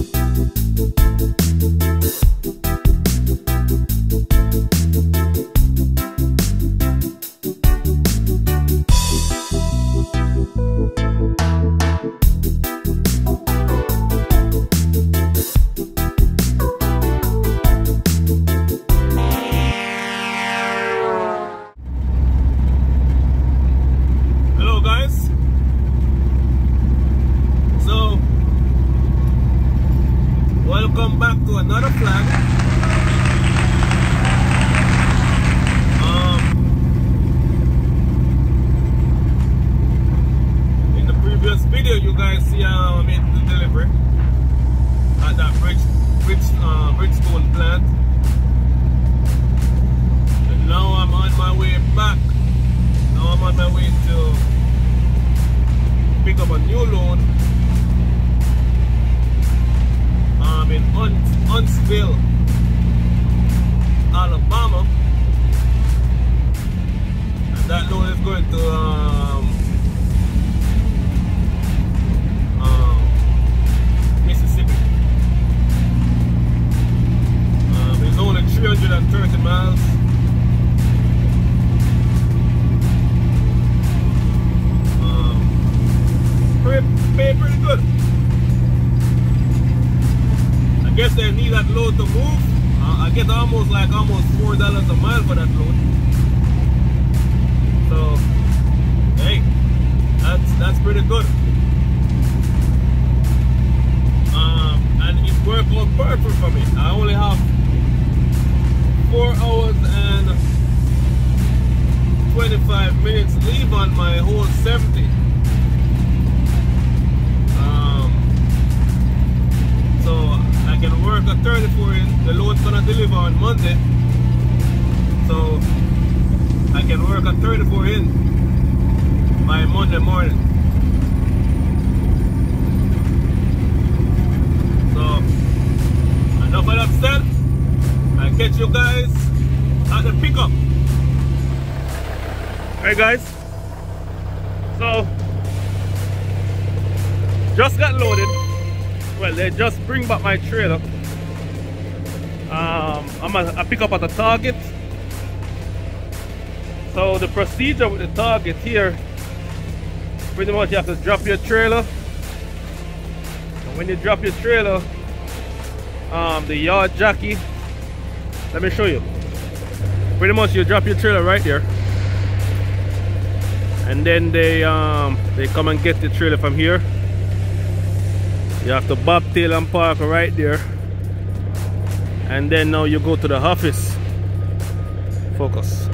Thank you. To pick up a new load um, in Un- Huntsville, Alabama. And that load is going to um, load to move. Uh, I get almost like almost four dollars a mile for that load. So, hey, that's that's pretty good. Um, and it worked out perfect for me. I only have four hours and 25 minutes leave on my whole 70. Work a 34 in. The load's gonna deliver on Monday. So I can work a 34 in by Monday morning. So enough of that said. I catch you guys at the pickup. Alright guys. So just got loaded. Well they just bring back my trailer. Um I'm a, I pick up at the target. So the procedure with the target here pretty much you have to drop your trailer. And when you drop your trailer, um the yard jockey let me show you pretty much you drop your trailer right there and then they um they come and get the trailer from here you have to bobtail and park right there and then now you go to the office. Focus.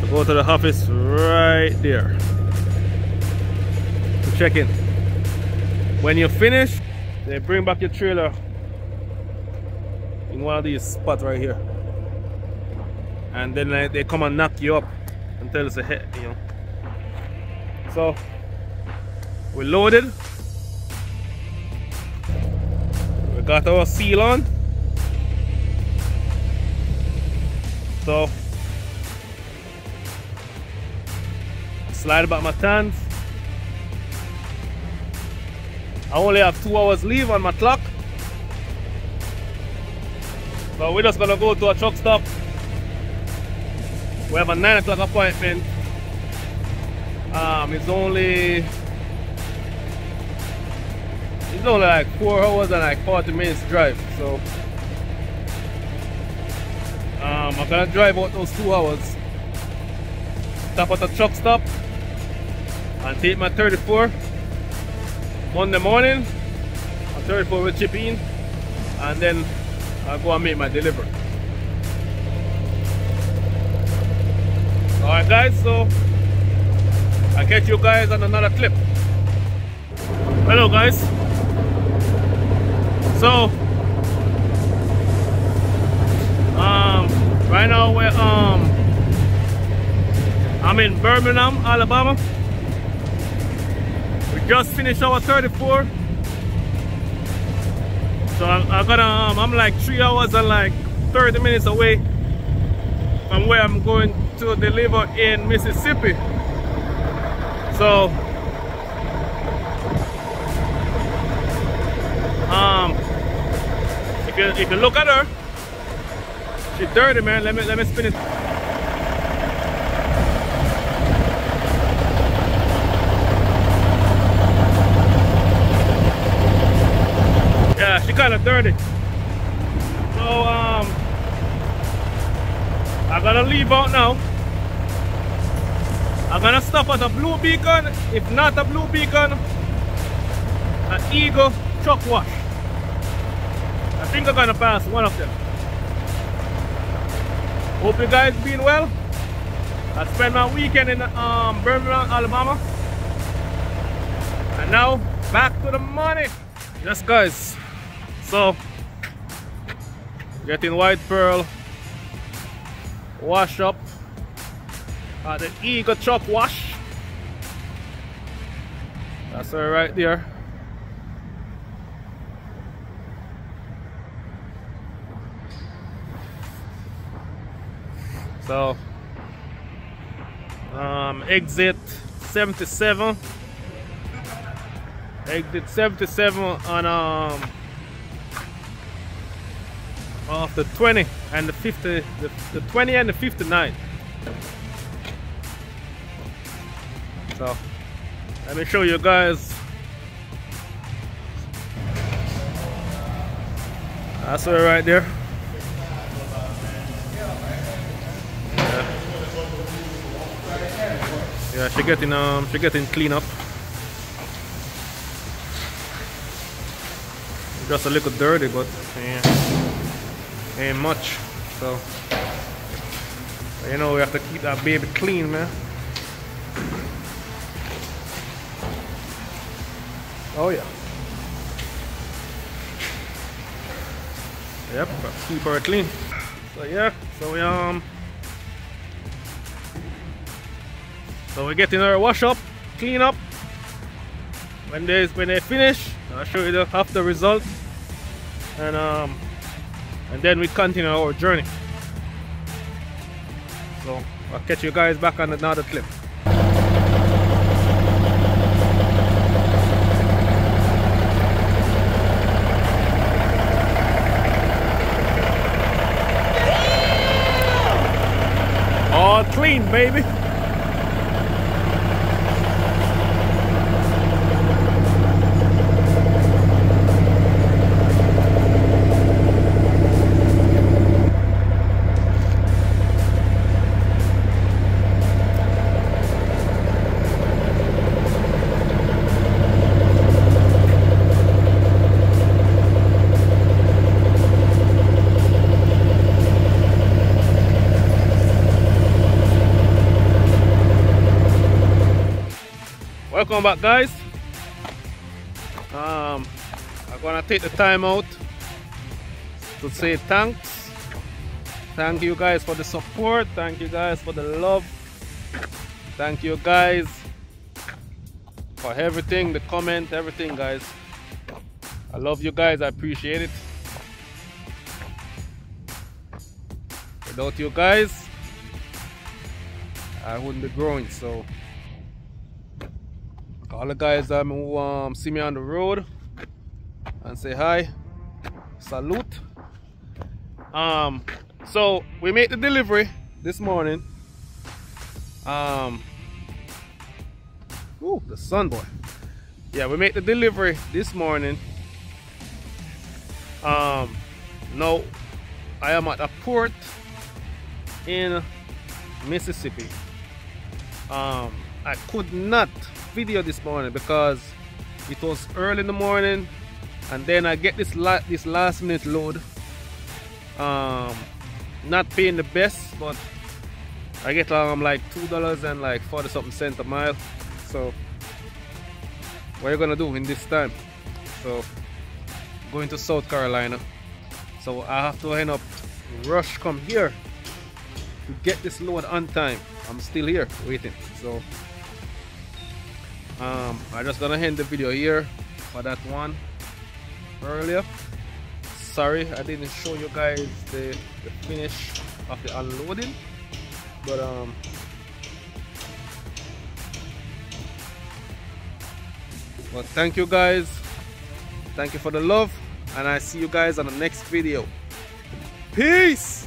You go to the office right there. To check in. When you finish they bring back your trailer in one of these spots right here. And then like, they come and knock you up until it's a hit you know. So we're loaded. We got our seal on so slide about my tans I only have two hours leave on my clock so we're just gonna go to a truck stop. We have a 9 o'clock appointment. Um, it's only it's only like 4 hours and like 40 minutes drive. So um, I'm gonna drive out those 2 hours. Stop at the truck stop and take my 34 Monday morning. A 34 will chip in and then I'll go and make my delivery. Alright guys, so I'll catch you guys on another clip. Hello guys. So right now we're um I'm in Birmingham, Alabama. We just finished our 34 so I'm, I'm gonna, um, I'm like three hours and like 30 minutes away from where I'm going to deliver in Mississippi. So if you if you look at her, she's dirty man. Let me let me spin it. Yeah, she kinda dirty. So um I gotta leave out now. I'm gonna stop at a blue beacon. If not a blue beacon, an Eagle truck wash. I think I'm gonna pass one of them. Hope you guys been well. I spent my weekend in um, Birmingham, Alabama. And now back to the money. Yes guys. So getting white pearl wash up uh, the Eagle Chop Wash. That's her right there. So, um, exit 77. Exit 77 on um, off the 20 and the 50, the, the 20 and the 59. So let me show you guys. That's her right there. Yeah, she getting um she getting clean up. Just a little dirty, but yeah, ain't much. So you know we have to keep that baby clean, man. Oh yeah. Yep, keep her clean. So yeah, so we um so we're getting our wash up, clean up. When they when they finish, I'll show you the after result. And um and then we continue our journey. So I'll catch you guys back on another clip. clean, baby. Welcome back guys. Um i'm gonna take the time out to say thanks. Thank you guys for the support. Thank you guys for the love. Thank you guys for everything the comment everything guys. I love you guys. I appreciate it. Without you guys i wouldn't be growing so all the guys um, who um, see me on the road and say hi salute. Um so we made the delivery this morning. Um Ooh, the sun boy. Yeah we made the delivery this morning. Um now I am at a port in Mississippi. Um I could not video this morning because it was early in the morning and then I get this la this last minute load. Um not paying the best but I get um like two dollars and like 40 something cent a mile. So what are you gonna do in this time? So going to South Carolina. So I have to end up rush come here to get this load on time. I'm still here waiting so um, I'm just gonna end the video here for that one earlier sorry I didn't show you guys the, the finish of the unloading but um but thank you guys thank you for the love and I see you guys on the next video. Peace!